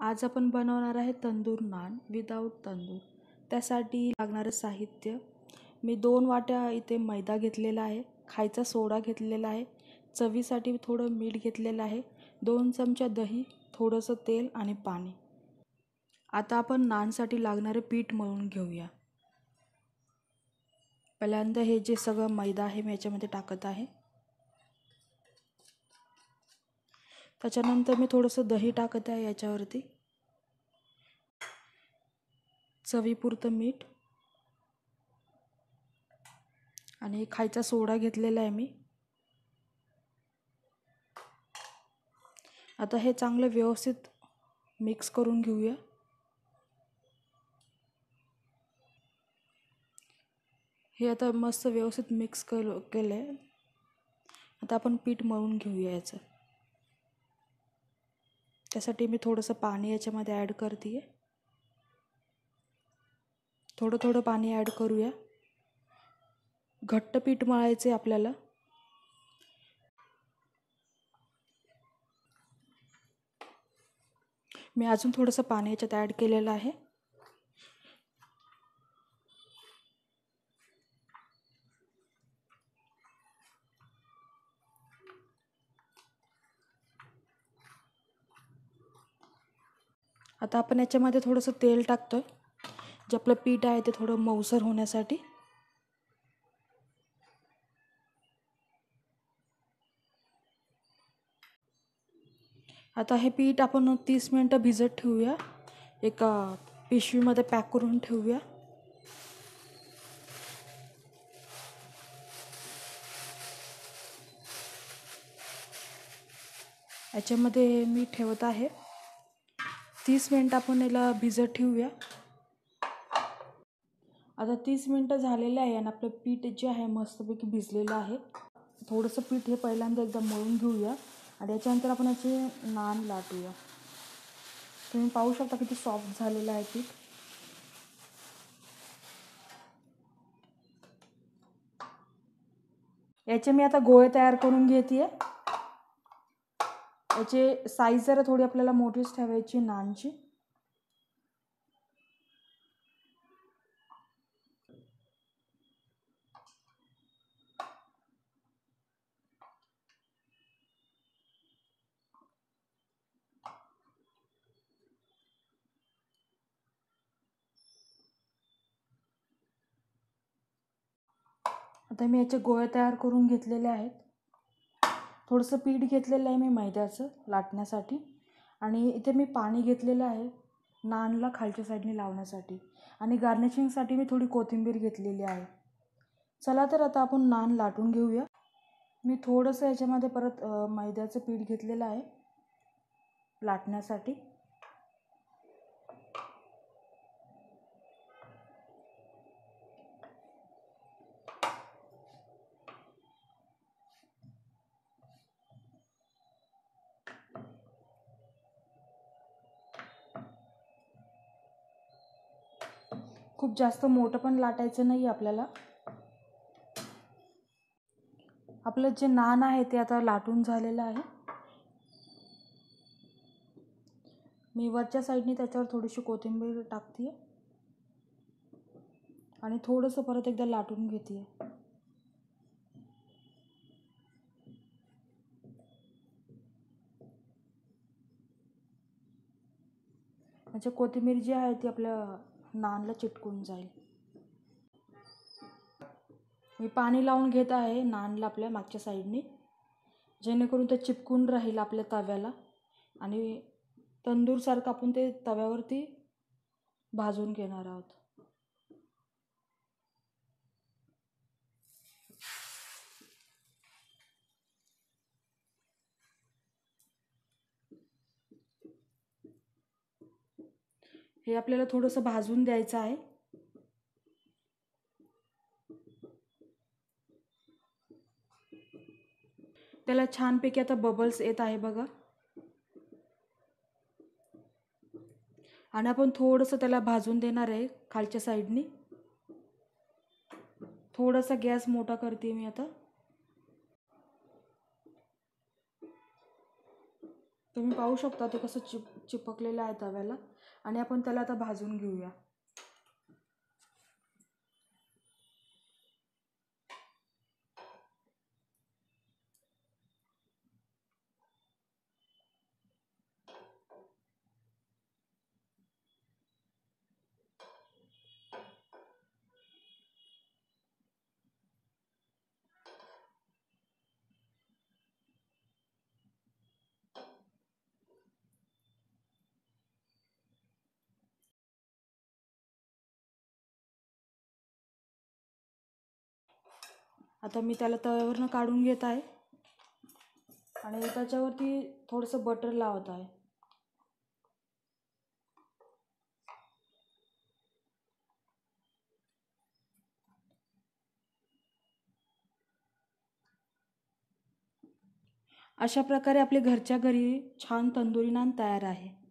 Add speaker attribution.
Speaker 1: आज आपण बनवणार आहे तंदूर नान विदाऊट तंदूर. त्यासाठी लागणारं साहित्य. मी दोन वाट्या इथे मैदा घेतलेला आहे. खायचा सोडा घेतलेला आहे. चवीसाठी थोडं मीठ घेतलेलं आहे. दोन चमचा दही थोडंसं तेल आणि पाणी. आता आपण नानसाठी लागणारे पीठ मळून घेऊया. पहिल्यांदा हे जे सगळं मैदा आहे मी याच्यामध्ये टाकत आहे. त्याच्यानंतर मी थोडंसं दही टाकत आहे याच्यावरती. चवीपुरतं मीठ. आणि खायचा सोडा घेतलेला आहे मी. आता हे चांगलं व्यवस्थित मिक्स करून घेऊया. हे आता मस्त व्यवस्थित मिक्स कर केलं आहे आता आपण पीठ मळून घेऊया याचं. त्यासाठी मी थोडंसं पाणी याच्यामध्ये ॲड करते आहे थोडं थोडं पाणी ॲड करूया. घट्ट पीठ मळायचं आहे आपल्याला. मी अजून थोडंसं पाणी याच्यात ॲड केलेलं आहे. आता आपण याच्यामध्ये थोडंसं तेल टाकतो आहे जे आपलं पीठ आहे ते थोडं मऊसर होण्यासाठी. आता हे पीठ आपण तीस मिनटं भिजत ठेवूया. एका पिशवीमध्ये पॅक करून ठेवूया. याच्यामध्ये मी ठेवत आहे. तीस मिनटं आपण याला भिजत ठेवूया. आता तीस मिनटं झालेलं आहे आणि आपलं पीठ जे आहे मस्तपैकी भिजलेलं आहे. थोडंसं पीठ हे पहिल्यांदा एकदा मळून घेऊया आणि याच्यानंतर आपण याचे नान लाटूया. तुम्ही पाहू शकता किती सॉफ्ट झालेलं आहे पीठ. याचे मी आता गोळे तयार करून घेते म्हणजे याचे साईज जरा थोडी आपल्याला मोठीच ठेवायची नानची. आता मी याचे गोळे तयार करून घेतलेले आहेत. थोडंसं पीठ घेतलेलं आहे मी मैद्याचं लाटण्यासाठी. आणि इथे मी पाणी घेतलेलं आहे नानला खालच्या साईडने लावण्यासाठी. आणि गार्निशिंगसाठी मी थोडी कोथिंबीर घेतलेली आहे. चला तर आता आपण नान लाटून घेऊया. मी थोडंसं याच्यामध्ये परत मैद्याचं पीठ घेतलेलं आहे लाटण्यासाठी. खूप जास्त मोठं पण लाटायचं नाही आपल्याला. आपलं जे नान आहे ते आता लाटून झालेलं आहे. मी वरच्या साईडने त्याच्यावर थोडीशी कोथिंबीर टाकते आणि थोडंसं परत एकदा लाटून घेते म्हणजे कोथिंबीर जी आहे ती आपल्या नानला चिटकून जाईल. मी पाणी लावून घेत आहे नानला आपल्या मागच्या साईडने. जेणेकरून ते चिपकून राहील आपल्या तव्याला. आणि तंदूरसारखं आपण ते तव्यावरती भाजून घेणार आहोत. हे आपल्याला थोडंसं भाजून द्यायचं आहे. त्याला छानपैकी आता बबल्स येत आहे बघा. आणि आपण थोडंसं त्याला भाजून देणार आहे खालच्या साईडनी थोडासा गॅस मोठा करते मी आता. तुम्ही पाहू शकता ते कसं चिप चिपकलेलं आहे तव्याला. आणि आपण त्याला आता भाजून घेऊया. आता मी त्याला तव्यावरनं काढून घेत आहे. आणि त्याच्यावरती थोडंसं बटर लावत आहे. अशा प्रकारे आपले घरच्या घरी छान तंदुरी नान तयार आहे.